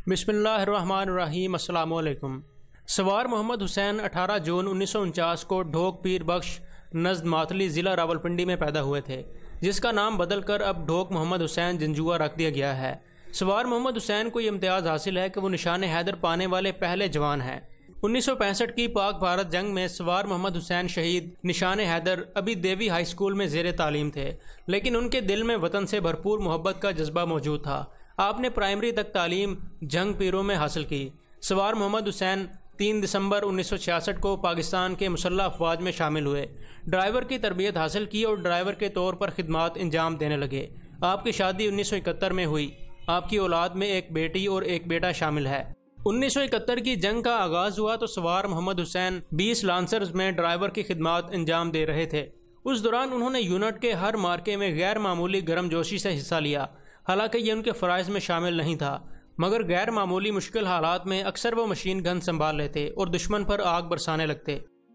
अस्सलाम वालेकुम सवार मोहम्मद हुसैन 18 जून उन्नीस सौ उनचास को ढोक पीर बख्श नजद मातली ज़िला रावलपिंडी में पैदा हुए थे, जिसका नाम बदल कर अब ढोक मोहम्मद हुसैन जंजुआ रख दिया गया है। सवार मोहम्मद हुसैन को ये इम्तियाज़ हासिल है कि वो निशान हैदर पाने वाले पहले जवान हैं। उन्नीस की पाक भारत जंग में सवार मोहम्मद हुसैन शहीद निशान हैदर अभी देवी हाई स्कूल में जेर तालीम थे, लेकिन उनके दिल में वतन से भरपूर मोहब्बत का जज्बा मौजूद था। आपने प्राइमरी तक तालीम जंग पीरों में हासिल की। सवार मोहम्मद हुसैन तीन दिसंबर 1966 को पाकिस्तान के मुसल्ह अफवाज में शामिल हुए। ड्राइवर की तरबियत हासिल की और ड्राइवर के तौर पर खिदमत अंजाम देने लगे। आपकी शादी 1971 में हुई। आपकी औलाद में एक बेटी और एक बेटा शामिल है। 1971 की जंग का आगाज़ हुआ तो सवार मोहम्मद हुसैन 20 लांसर्स में ड्राइवर की खिदमत अंजाम दे रहे थे। उस दौरान उन्होंने यूनिट के हर मार्के में गैर मामूली गर्म जोशी से हिस्सा लिया। हालाँकि ये उनके फ़रज़ में शामिल नहीं था, मगर गैर मामूली मुश्किल हालात में अक्सर वो मशीन गन संभाल लेते और दुश्मन पर आग बरसाने लगते।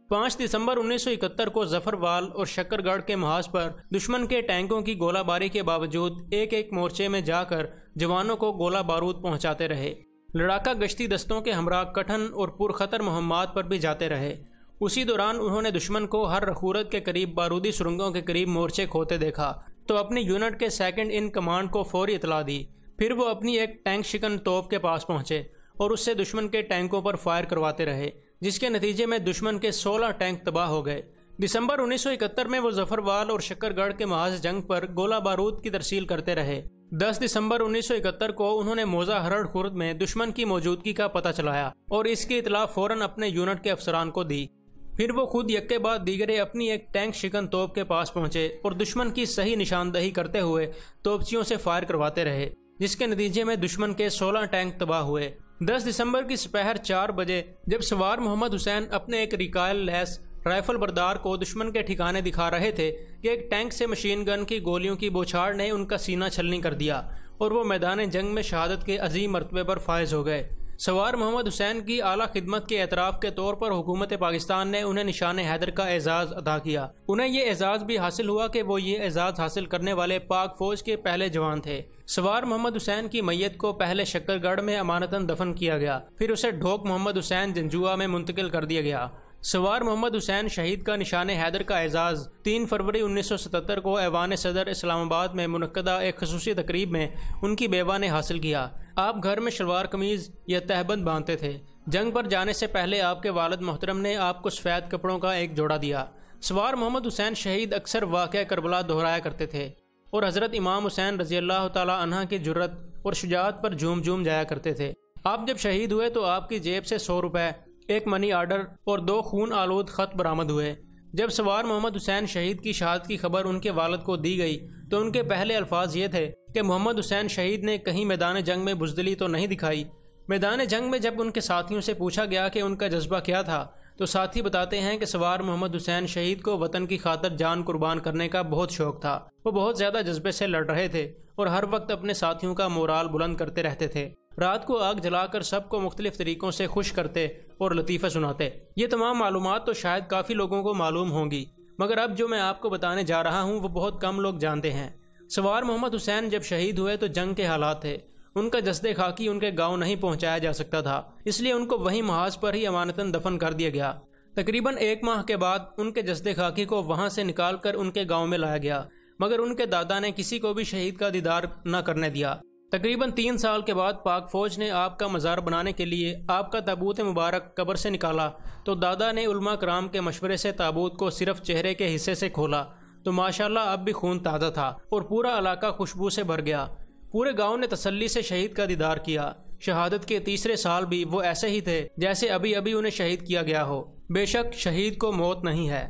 पाँच दिसंबर 1971 को जफरवाल और शक्करगढ़ के महाज पर दुश्मन के टैंकों की गोलाबारी के बावजूद एक एक मोर्चे में जाकर जवानों को गोला बारूद पहुंचाते रहे। लड़ाका गश्ती दस्तों के हमरा कठन और पुरखतर मुहम्मद पर भी जाते रहे। उसी दौरान उन्होंने दुश्मन को हर रखूरत के करीब बारूदी सुरंगों के करीब मोर्चे खोते देखा। तो अपनी यूनिट के सेकंड इन कमांड को फौरी इतला दी। फिर वो अपनी एक टैंक शिकन तोप के पास पहुँचे और उससे दुश्मन के टैंकों पर फायर करवाते रहे, जिसके नतीजे में दुश्मन के 16 टैंक तबाह हो गए। दिसंबर 1971 में वो जफरवाल और शक्करगढ़ के महाज जंग पर गोला बारूद की तरसील करते रहे। 10 दिसंबर 1971 को उन्होंने मोजा हरड़ खुर्द में दुश्मन की मौजूदगी का पता चलाया और इसकी इतला फ़ौरन अपने यूनिट के अफसरान को दी। फिर वो खुद यक्के बाद दीगरे अपनी एक टैंक शिकन तोप के पास पहुँचे और दुश्मन की सही निशानदही करते हुए तोपचियों से फायर करवाते रहे, जिसके नतीजे में दुश्मन के 16 टैंक तबाह हुए। 10 दिसंबर की सुपहर चार बजे, जब सवार मोहम्मद हुसैन अपने एक रिकायल लैस राइफल बरदार को दुश्मन के ठिकाने दिखा रहे थे कि एक टैंक से मशीन गन की गोलियों की बोछाड़ ने उनका सीना छलनी कर दिया और वो मैदान जंग में शहादत के अजीम मरतबे पर फायज हो गए। सवार मोहम्मद हुसैन की आला खिदमत के एतराफ़ के तौर पर हुकूमत पाकिस्तान ने उन्हें निशान हैदर का एजाज़ अदा किया। उन्हें ये एजाज़ भी हासिल हुआ कि वो ये एजाज़ हासिल करने वाले पाक फौज के पहले जवान थे। सवार मोहम्मद हुसैन की मैयत को पहले शक्करगढ़ में अमानतन दफन किया गया, फिर उसे ढोक मोहम्मद हुसैन जंजुआ में मुंतकिल कर दिया गया। सवार मोहम्मद हुसैन शहीद का निशान हैदर का एजाज़ तीन फरवरी उन्नीस सौ सतहत्तर को ऐवान सदर इस्लामाबाद में मुनदा एक खसूस तकरीब में उनकी बेवा ने हासिल किया। आप घर में शलवार कमीज़ या तहबंद बांधते थे। जंग पर जाने से पहले आपके वालद मोहतरम ने आपको सफ़ेद कपड़ों का एक जोड़ा दिया। सवार मोहम्मद हुसैन शहीद अक्सर वाक़ करबला दोहराया करते थे और हज़रत इमाम हुसैन रज़ी अल्लाह तह की ज़रूरत और शुजात पर झूम झूम जाया करते थे। आप जब शहीद हुए तो आपकी जेब से सौ रुपये एक मनी आर्डर और दो खून आलूद ख़त बरामद हुए। जब सवार मोहम्मद हुसैन शहीद की शहादत की खबर उनके वालद को दी गई तो उनके पहले अल्फाज ये थे कि मोहम्मद हुसैन शहीद ने कहीं मैदान जंग में बुजदली तो नहीं दिखाई। मैदान जंग में जब उनके साथियों से पूछा गया कि उनका जज्बा क्या था तो साथी बताते हैं कि सवार मोहम्मद हुसैन शहीद को वतन की खातर जान कुर्बान करने का बहुत शौक था। वो बहुत ज़्यादा जज्बे से लड़ रहे थे और हर वक्त अपने साथियों का मोराल बुलंद करते रहते थे। रात को आग जलाकर सबको मुख्तलिफ़ तरीक़ों से खुश करते और लतीफ़े सुनाते। ये तमाम मालूम तो शायद काफ़ी लोगों को मालूम होंगी, मगर अब जो मैं आपको बताने जा रहा हूँ, वो बहुत कम लोग जानते हैं। सवार मोहम्मद हुसैन जब शहीद हुए तो जंग के हालात थे। उनका जस्दे खाकी उनके गाँव नहीं पहुँचाया जा सकता था, इसलिए उनको वहीं महाज पर ही अमानतन दफन कर दिया गया। तकरीबन एक माह के बाद उनके जस्दे खाकी को वहाँ से निकाल कर उनके गाँव में लाया गया, मगर उनके दादा ने किसी को भी शहीद का दीदार न करने दिया। तकरीबन तीन साल के बाद पाक फौज ने आपका मज़ार बनाने के लिए आपका ताबूत मुबारक कब्र से निकाला। तो दादा ने उलमा कराम के मशवरे से ताबूत को सिर्फ़ चेहरे के हिस्से से खोला। तो माशाल्लाह अब भी खून ताज़ा था और पूरा इलाका खुशबू से भर गया। पूरे गाँव ने तसल्ली से शहीद का दीदार किया। शहादत के तीसरे साल भी वो ऐसे ही थे जैसे अभी अभी उन्हें शहीद किया गया हो। बेशक शहीद को मौत नहीं है।